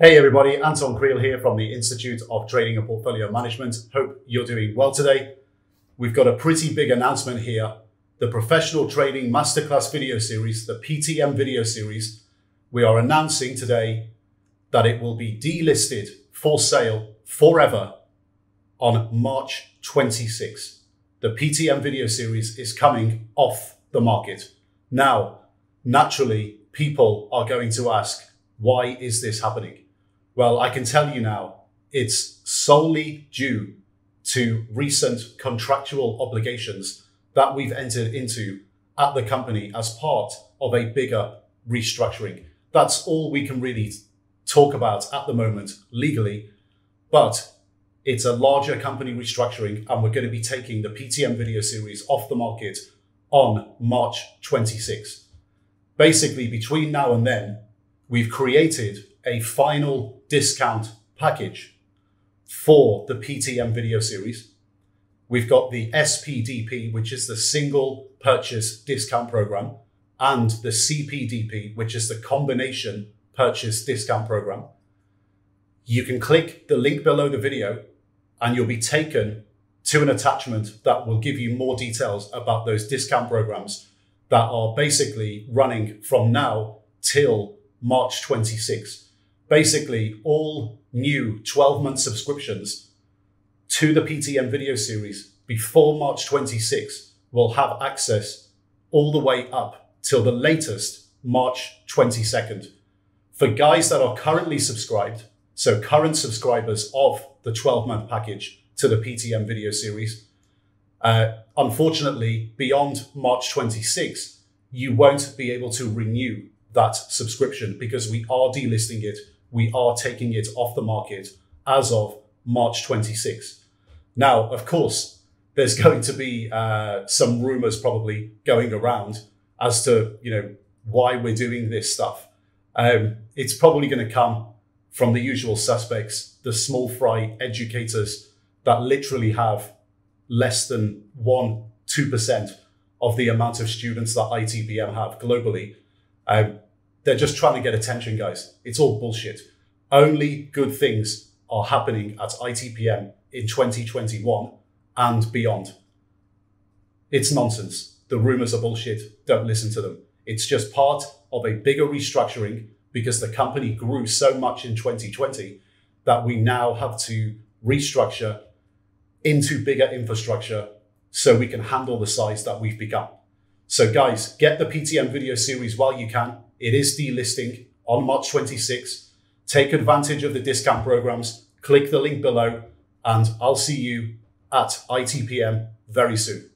Hey everybody, Anton Kreil here from the Institute of Trading and Portfolio Management. Hope you're doing well today. We've got a pretty big announcement here. The Professional Trading Masterclass video series, the PTM video series, we are announcing today that it will be delisted for sale forever on March 26. The PTM video series is coming off the market. Now, naturally, people are going to ask, why is this happening? Well, I can tell you now, it's solely due to recent contractual obligations that we've entered into at the company as part of a bigger restructuring. That's all we can really talk about at the moment legally, but it's a larger company restructuring and we're going to be taking the PTM video series off the market on March 26. Basically, between now and then, we've created a final discount package for the PTM video series. We've got the SPDP, which is the single purchase discount program, and the CPDP, which is the combination purchase discount program. You can click the link below the video and you'll be taken to an attachment that will give you more details about those discount programs that are basically running from now till March 26 basically all new 12 month subscriptions to the PTM video series before March 26 will have access all the way up till the latest March 22nd. For guys that are currently subscribed, so current subscribers of the 12 month package to the PTM video series, uh, unfortunately, beyond March 26, you won't be able to renew that subscription because we are delisting it we are taking it off the market as of March 26. Now, of course, there's going to be uh, some rumors probably going around as to you know why we're doing this stuff. Um, it's probably going to come from the usual suspects, the small fry educators that literally have less than one, two percent of the amount of students that ITPM have globally. Um, they're just trying to get attention, guys. It's all bullshit. Only good things are happening at ITPM in 2021 and beyond. It's nonsense. The rumors are bullshit. Don't listen to them. It's just part of a bigger restructuring because the company grew so much in 2020 that we now have to restructure into bigger infrastructure so we can handle the size that we've become. So guys, get the PTM video series while you can. It is delisting on March 26. Take advantage of the discount programs. Click the link below and I'll see you at ITPM very soon.